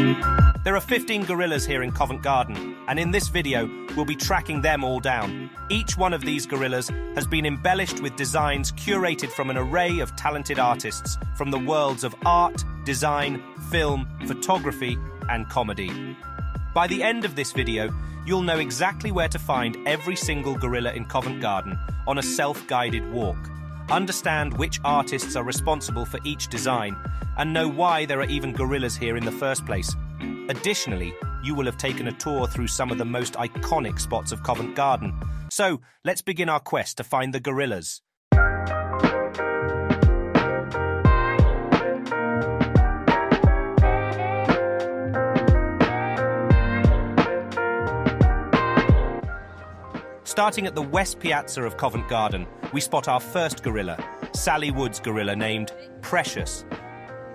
There are 15 gorillas here in Covent Garden, and in this video, we'll be tracking them all down. Each one of these gorillas has been embellished with designs curated from an array of talented artists from the worlds of art, design, film, photography, and comedy. By the end of this video, you'll know exactly where to find every single gorilla in Covent Garden on a self-guided walk. Understand which artists are responsible for each design, and know why there are even gorillas here in the first place. Additionally, you will have taken a tour through some of the most iconic spots of Covent Garden. So, let's begin our quest to find the gorillas. Starting at the West Piazza of Covent Garden, we spot our first gorilla, Sally Wood's gorilla named Precious.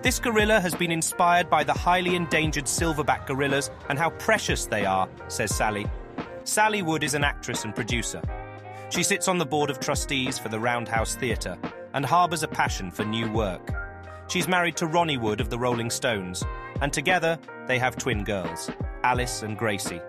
This gorilla has been inspired by the highly endangered silverback gorillas and how precious they are, says Sally. Sally Wood is an actress and producer. She sits on the board of trustees for the Roundhouse Theatre and harbours a passion for new work. She's married to Ronnie Wood of the Rolling Stones, and together they have twin girls, Alice and Gracie.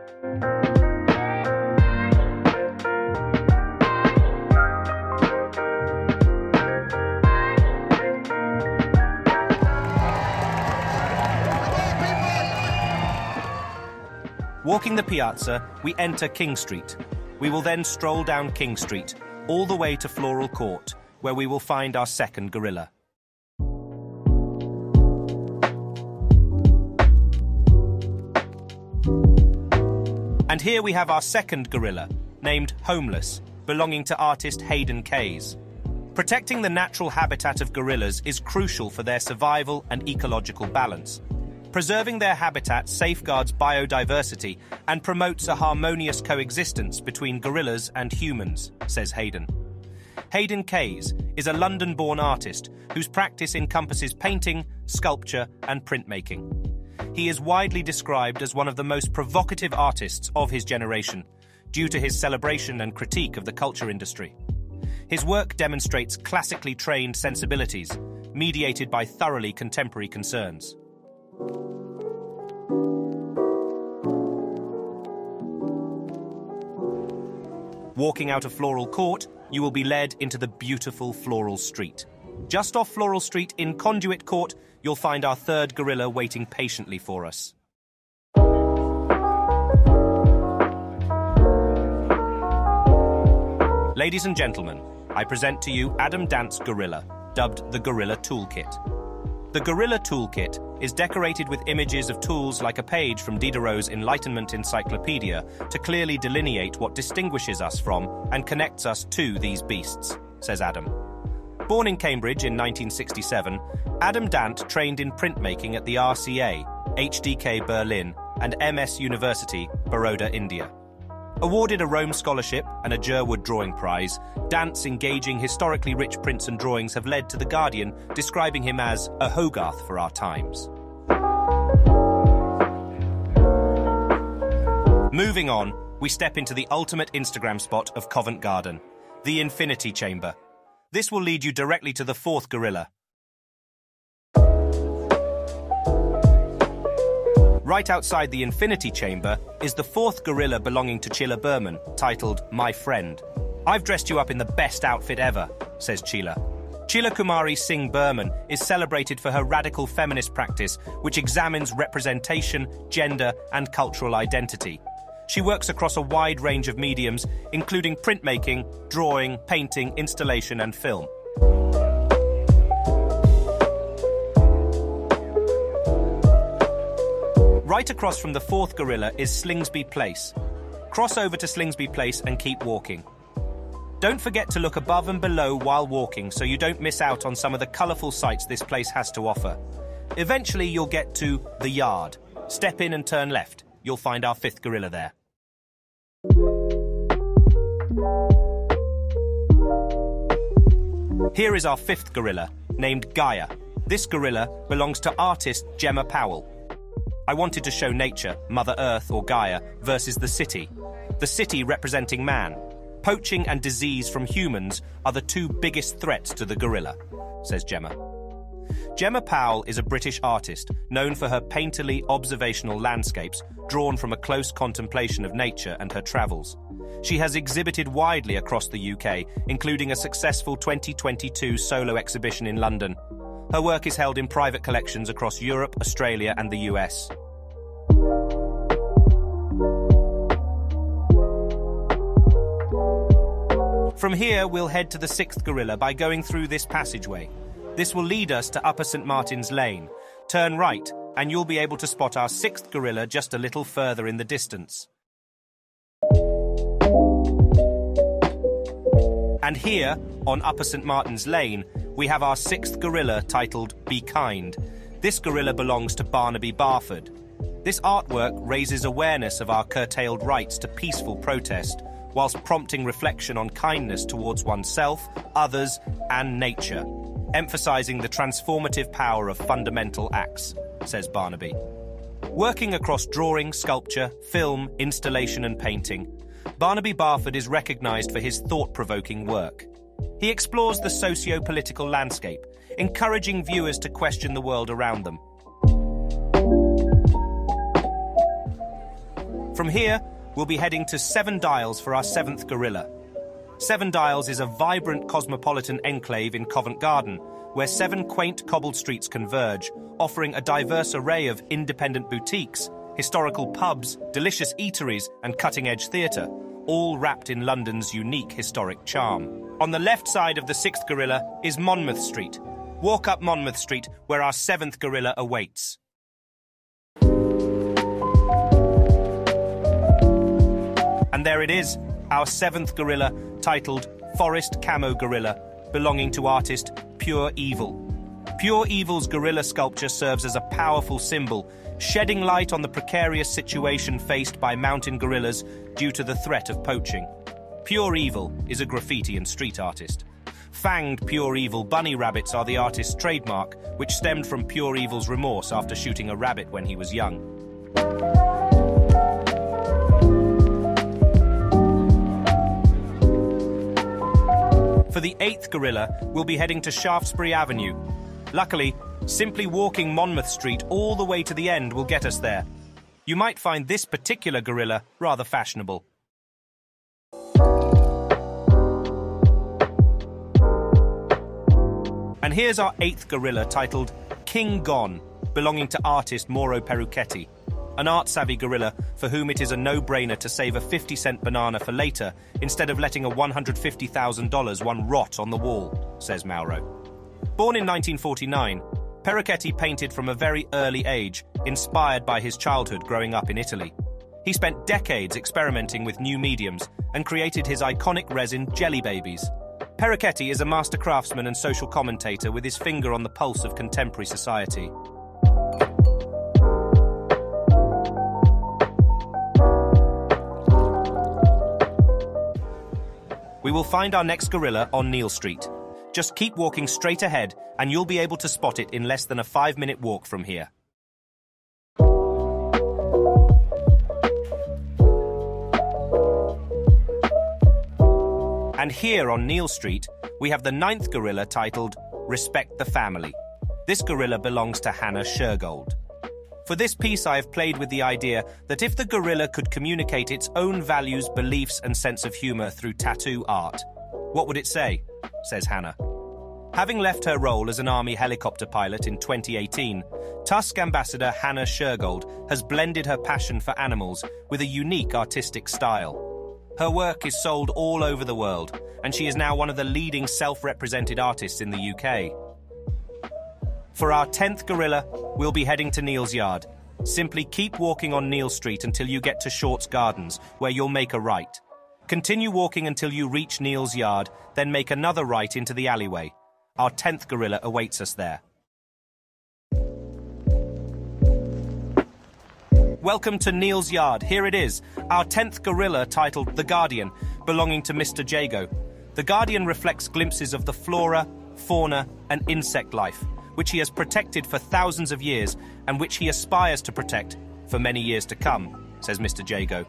Walking the piazza, we enter King Street. We will then stroll down King Street, all the way to Floral Court, where we will find our second gorilla. And here we have our second gorilla, named Homeless, belonging to artist Hayden Kays. Protecting the natural habitat of gorillas is crucial for their survival and ecological balance. Preserving their habitat safeguards biodiversity and promotes a harmonious coexistence between gorillas and humans, says Hayden. Hayden Kays is a London born artist whose practice encompasses painting, sculpture, and printmaking. He is widely described as one of the most provocative artists of his generation, due to his celebration and critique of the culture industry. His work demonstrates classically trained sensibilities, mediated by thoroughly contemporary concerns. Walking out of Floral Court, you will be led into the beautiful Floral Street. Just off Floral Street in Conduit Court, you'll find our third gorilla waiting patiently for us. Ladies and gentlemen, I present to you Adam Dant's gorilla, dubbed the Gorilla Toolkit. The Gorilla Toolkit is decorated with images of tools like a page from Diderot's Enlightenment Encyclopedia to clearly delineate what distinguishes us from and connects us to these beasts, says Adam. Born in Cambridge in 1967, Adam Dant trained in printmaking at the RCA, HDK Berlin, and MS University, Baroda, India. Awarded a Rome Scholarship and a Jerwood Drawing Prize, Dant's engaging historically rich prints and drawings have led to The Guardian describing him as a Hogarth for our times. Moving on, we step into the ultimate Instagram spot of Covent Garden, the Infinity Chamber. This will lead you directly to the fourth gorilla, Right outside the Infinity Chamber is the fourth gorilla belonging to Chila Burman, titled My Friend. I've dressed you up in the best outfit ever, says Chila. Chila Kumari Singh Burman is celebrated for her radical feminist practice, which examines representation, gender, and cultural identity. She works across a wide range of mediums, including printmaking, drawing, painting, installation, and film. Right across from the fourth gorilla is Slingsby Place. Cross over to Slingsby Place and keep walking. Don't forget to look above and below while walking so you don't miss out on some of the colourful sights this place has to offer. Eventually, you'll get to the yard. Step in and turn left. You'll find our fifth gorilla there. Here is our fifth gorilla, named Gaia. This gorilla belongs to artist Gemma Powell. I wanted to show nature, Mother Earth or Gaia, versus the city. The city representing man. Poaching and disease from humans are the two biggest threats to the gorilla, says Gemma. Gemma Powell is a British artist known for her painterly observational landscapes drawn from a close contemplation of nature and her travels. She has exhibited widely across the UK, including a successful 2022 solo exhibition in London. Her work is held in private collections across Europe, Australia, and the US. From here, we'll head to the sixth gorilla by going through this passageway. This will lead us to Upper St. Martin's Lane. Turn right, and you'll be able to spot our sixth gorilla just a little further in the distance. And here, on Upper St. Martin's Lane, we have our sixth gorilla titled Be Kind. This gorilla belongs to Barnaby Barford. This artwork raises awareness of our curtailed rights to peaceful protest, whilst prompting reflection on kindness towards oneself, others, and nature emphasizing the transformative power of fundamental acts, says Barnaby. Working across drawing, sculpture, film, installation, and painting, Barnaby Barford is recognized for his thought provoking work. He explores the socio political landscape, encouraging viewers to question the world around them. From here, we'll be heading to Seven Dials for our seventh gorilla, Seven Dials is a vibrant cosmopolitan enclave in Covent Garden, where seven quaint cobbled streets converge, offering a diverse array of independent boutiques, historical pubs, delicious eateries, and cutting edge theatre, all wrapped in London's unique historic charm. On the left side of the sixth gorilla is Monmouth Street. Walk up Monmouth Street, where our seventh gorilla awaits. And there it is, our seventh gorilla, titled Forest Camo Gorilla, belonging to artist Pure Evil. Pure Evil's gorilla sculpture serves as a powerful symbol, shedding light on the precarious situation faced by mountain gorillas due to the threat of poaching. Pure Evil is a graffiti and street artist. Fanged Pure Evil bunny rabbits are the artist's trademark, which stemmed from Pure Evil's remorse after shooting a rabbit when he was young. For the eighth gorilla, we'll be heading to Shaftesbury Avenue. Luckily, simply walking Monmouth Street all the way to the end will get us there. You might find this particular gorilla rather fashionable. And here's our eighth gorilla titled King Gone, belonging to artist Mauro Perucchetti an art-savvy gorilla for whom it is a no-brainer to save a 50-cent banana for later instead of letting a $150,000 one rot on the wall, says Mauro. Born in 1949, Perucchetti painted from a very early age, inspired by his childhood growing up in Italy. He spent decades experimenting with new mediums and created his iconic resin jelly babies. Perucchetti is a master craftsman and social commentator with his finger on the pulse of contemporary society. We will find our next gorilla on Neal Street. Just keep walking straight ahead and you'll be able to spot it in less than a five minute walk from here. And here on Neal Street, we have the ninth gorilla titled Respect the Family. This gorilla belongs to Hannah Shergold. For this piece, I have played with the idea that if the gorilla could communicate its own values, beliefs, and sense of humor through tattoo art, what would it say? Says Hannah. Having left her role as an Army helicopter pilot in 2018, Tusk ambassador Hannah Shergold has blended her passion for animals with a unique artistic style. Her work is sold all over the world, and she is now one of the leading self represented artists in the UK. For our 10th gorilla, we'll be heading to Neal's Yard. Simply keep walking on Neil Street until you get to Shorts Gardens, where you'll make a right. Continue walking until you reach Neal's Yard, then make another right into the alleyway. Our 10th gorilla awaits us there. Welcome to Neal's Yard. Here it is, our 10th gorilla titled The Guardian, belonging to Mr. Jago. The Guardian reflects glimpses of the flora, fauna, and insect life which he has protected for thousands of years and which he aspires to protect for many years to come, says Mr. Jago.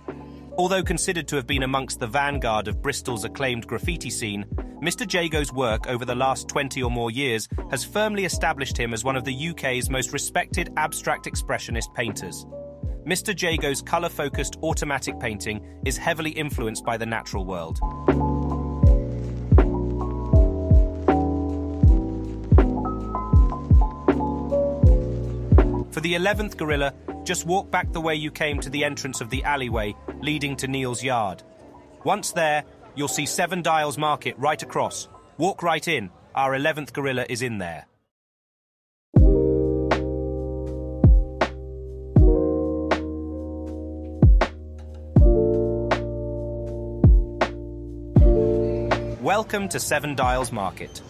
Although considered to have been amongst the vanguard of Bristol's acclaimed graffiti scene, Mr. Jago's work over the last 20 or more years has firmly established him as one of the UK's most respected abstract expressionist painters. Mr. Jago's colour-focused automatic painting is heavily influenced by the natural world. For the 11th gorilla, just walk back the way you came to the entrance of the alleyway leading to Neal's yard. Once there, you'll see Seven Dials Market right across. Walk right in. Our 11th gorilla is in there. Welcome to Seven Dials Market.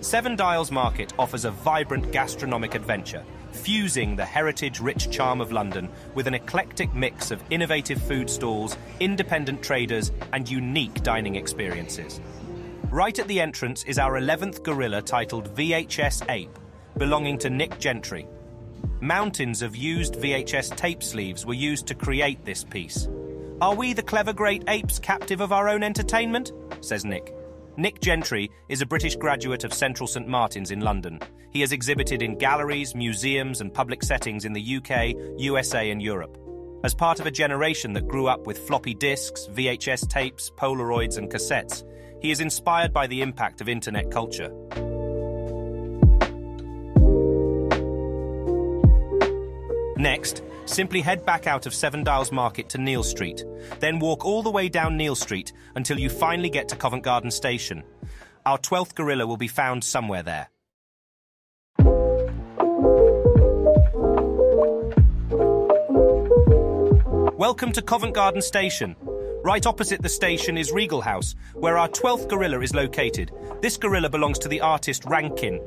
Seven Dials Market offers a vibrant gastronomic adventure fusing the heritage-rich charm of London with an eclectic mix of innovative food stalls, independent traders, and unique dining experiences. Right at the entrance is our 11th gorilla titled VHS Ape, belonging to Nick Gentry. Mountains of used VHS tape sleeves were used to create this piece. Are we the clever great apes captive of our own entertainment? says Nick. Nick Gentry is a British graduate of Central St Martin's in London. He has exhibited in galleries, museums, and public settings in the UK, USA, and Europe. As part of a generation that grew up with floppy disks, VHS tapes, Polaroids, and cassettes, he is inspired by the impact of internet culture. Next, simply head back out of Seven Dials Market to Neal Street. Then walk all the way down Neal Street until you finally get to Covent Garden Station. Our 12th gorilla will be found somewhere there. Welcome to Covent Garden Station. Right opposite the station is Regal House, where our 12th gorilla is located. This gorilla belongs to the artist Rankin.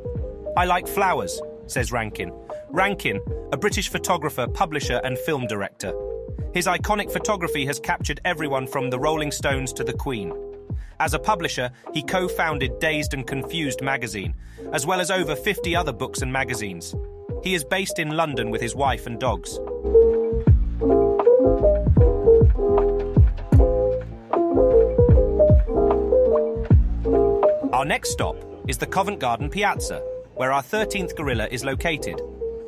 I like flowers, says Rankin. Rankin, a British photographer, publisher, and film director. His iconic photography has captured everyone from the Rolling Stones to the Queen. As a publisher, he co founded Dazed and Confused magazine, as well as over 50 other books and magazines. He is based in London with his wife and dogs. Our next stop is the Covent Garden Piazza, where our 13th gorilla is located.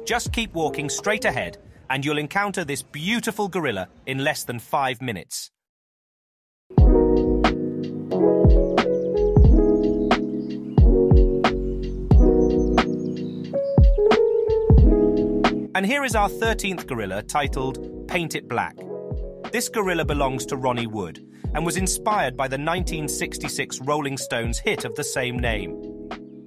Just keep walking straight ahead, and you'll encounter this beautiful gorilla in less than five minutes. And here is our 13th gorilla titled Paint It Black. This gorilla belongs to Ronnie Wood and was inspired by the 1966 Rolling Stones hit of the same name.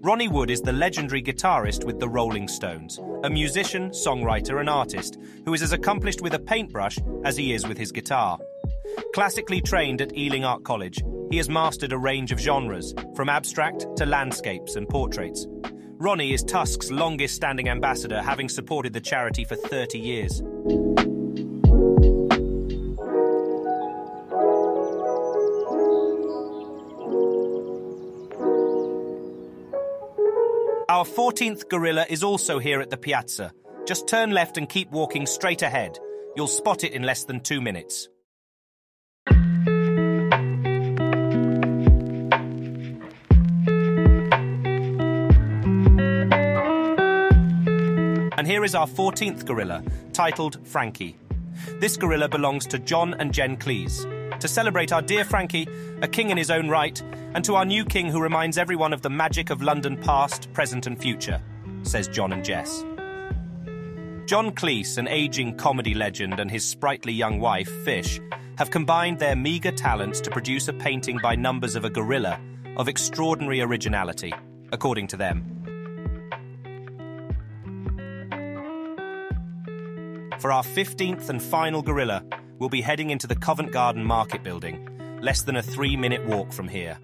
Ronnie Wood is the legendary guitarist with the Rolling Stones, a musician, songwriter, and artist who is as accomplished with a paintbrush as he is with his guitar. Classically trained at Ealing Art College, he has mastered a range of genres, from abstract to landscapes and portraits. Ronnie is Tusk's longest standing ambassador, having supported the charity for 30 years. Our 14th gorilla is also here at the piazza. Just turn left and keep walking straight ahead. You'll spot it in less than two minutes. And here is our 14th gorilla, titled Frankie. This gorilla belongs to John and Jen Cleese. To celebrate our dear Frankie, a king in his own right, and to our new king who reminds everyone of the magic of London past, present, and future, says John and Jess. John Cleese, an aging comedy legend, and his sprightly young wife, Fish, have combined their meagre talents to produce a painting by numbers of a gorilla of extraordinary originality, according to them. For our 15th and final gorilla, we'll be heading into the Covent Garden Market Building, less than a three minute walk from here.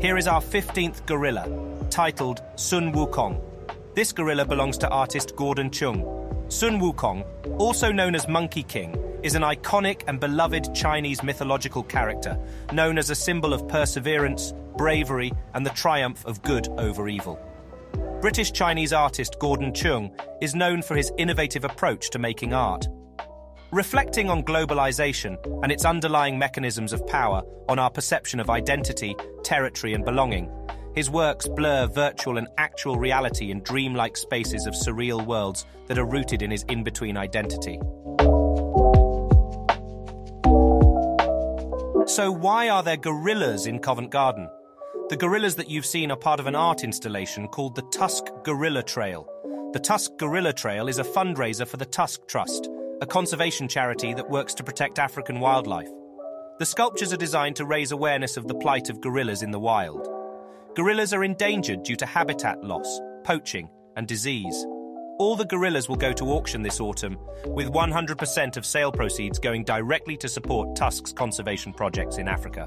Here is our 15th gorilla, titled Sun Wukong. This gorilla belongs to artist Gordon Cheung. Sun Wukong, also known as Monkey King, is an iconic and beloved Chinese mythological character, known as a symbol of perseverance, bravery, and the triumph of good over evil. British Chinese artist Gordon Cheung is known for his innovative approach to making art. reflecting on globalization and its underlying mechanisms of power on our perception of identity, territory, and belonging. His works blur virtual and actual reality in dreamlike spaces of surreal worlds that are rooted in his in between identity. So, why are there gorillas in Covent Garden? The gorillas that you've seen are part of an art installation called the Tusk Gorilla Trail. The Tusk Gorilla Trail is a fundraiser for the Tusk Trust, a conservation charity that works to protect African wildlife. The sculptures are designed to raise awareness of the plight of gorillas in the wild. Gorillas are endangered due to habitat loss, poaching, and disease. All the gorillas will go to auction this autumn, with 100% of sale proceeds going directly to support Tusk's conservation projects in Africa.